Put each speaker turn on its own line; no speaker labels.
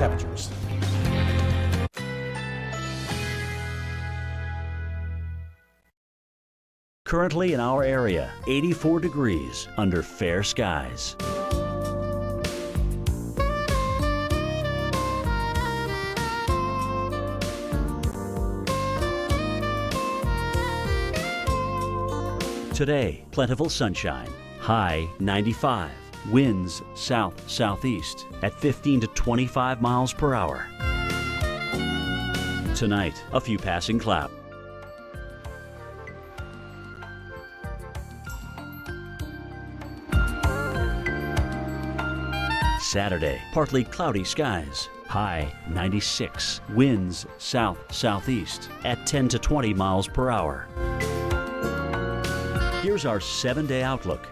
temperatures.
Currently in our area, 84 degrees under fair skies. Today, plentiful sunshine, high 95, winds south southeast at 15 to 25 miles per hour. Tonight, a few passing clouds. Saturday, partly cloudy skies. High 96. Winds south southeast at 10 to 20 miles per hour. Here's our seven day outlook.